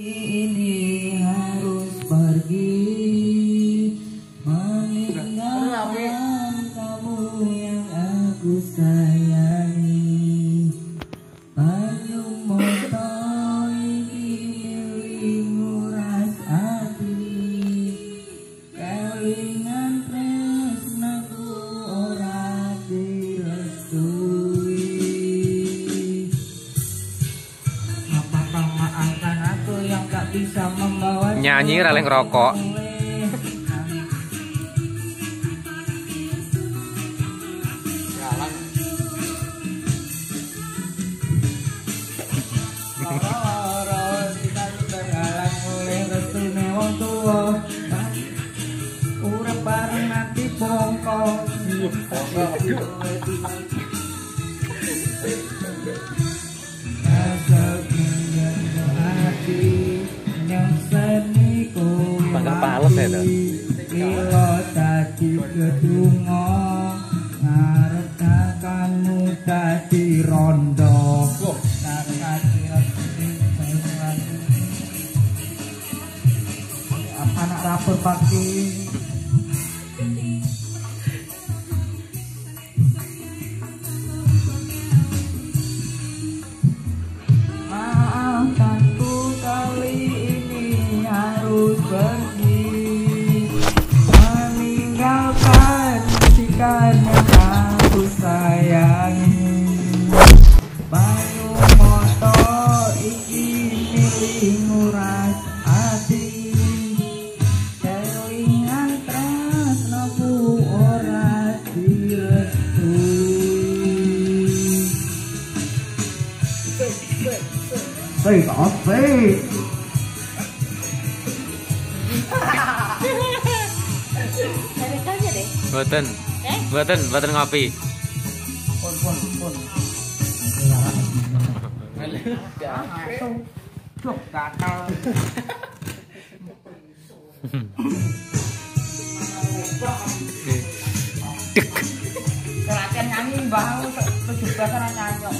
ini harus pergi. Meninggalkan kamu yang aku sayangi Nyanyi releng rokok. Loro-loro kita bakar palem ya to. Kilo tadi kedungo ngarekakanmu tadi rondo. Apa nak rapor pakai? Yang aku sayangi Banyu moto iki milikmu ras hati Kelingan tresnoku ora direstui Hey, asik. Ceritanya deh. Mboten, mboten ngopi. Pun, pun, pun. Orang nyanyi.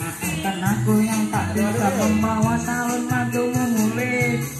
Maafkan aku yang tak bisa membawa tahun madu memulih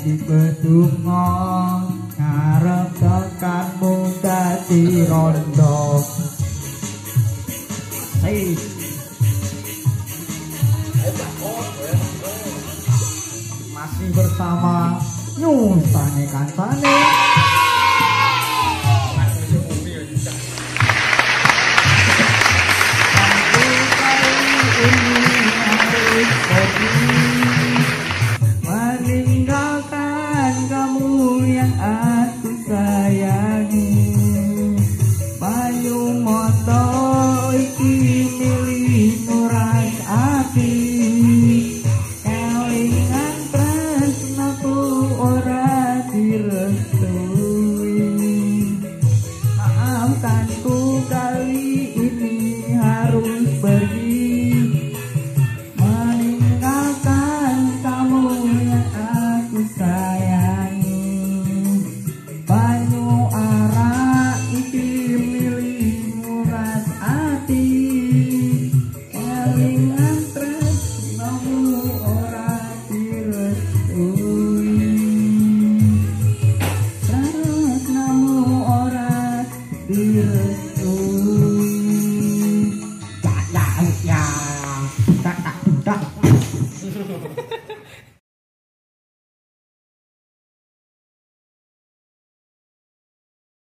dadi bedungo Ngarep tekanmu dadi rondo. Hei. Masih bersama Nyusane kancane fantástico.